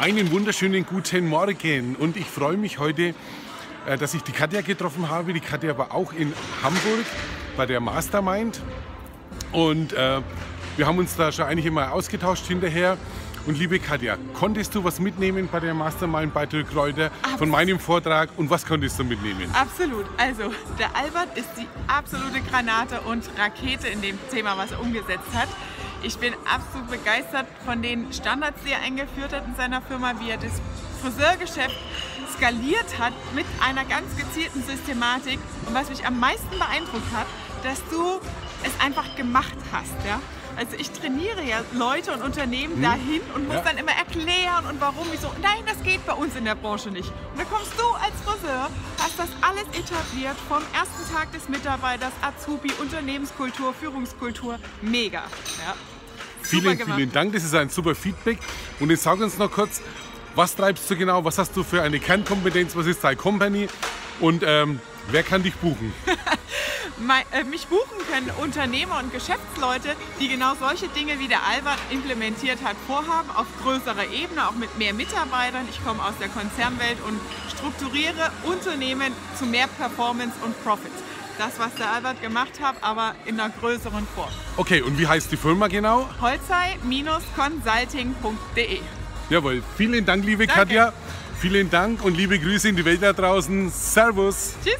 Einen wunderschönen guten Morgen und ich freue mich heute, äh, dass ich die Katja getroffen habe. Die Katja war auch in Hamburg bei der Mastermind und äh, wir haben uns da schon einige Mal ausgetauscht hinterher. Und liebe Katja, konntest du was mitnehmen bei der Mastermind bei Kräuter von meinem Vortrag und was konntest du mitnehmen? Absolut. Also, der Albert ist die absolute Granate und Rakete in dem Thema, was er umgesetzt hat. Ich bin absolut begeistert von den Standards, die er eingeführt hat in seiner Firma, wie er das Friseurgeschäft skaliert hat mit einer ganz gezielten Systematik. Und was mich am meisten beeindruckt hat, dass du es einfach gemacht hast. Ja? Also ich trainiere ja Leute und Unternehmen hm. dahin und muss ja. dann immer erklären und warum, wieso. Nein, das geht bei uns in der Branche nicht. Und dann kommst du als Friseur, hast das alles etabliert vom ersten Tag des Mitarbeiters, Azubi, Unternehmenskultur, Führungskultur. Mega. Ja. Vielen, vielen Dank. Das ist ein super Feedback. Und jetzt sag uns noch kurz, was treibst du genau? Was hast du für eine Kernkompetenz? Was ist deine Company? Und ähm, wer kann dich buchen? Äh, mich buchen können Unternehmer und Geschäftsleute, die genau solche Dinge, wie der Albert implementiert hat, vorhaben, auf größerer Ebene, auch mit mehr Mitarbeitern. Ich komme aus der Konzernwelt und strukturiere Unternehmen zu mehr Performance und Profit. Das, was der Albert gemacht hat, aber in einer größeren Form. Okay, und wie heißt die Firma genau? holzei-consulting.de Jawohl, vielen Dank, liebe Danke. Katja. Vielen Dank und liebe Grüße in die Welt da draußen. Servus. Tschüss.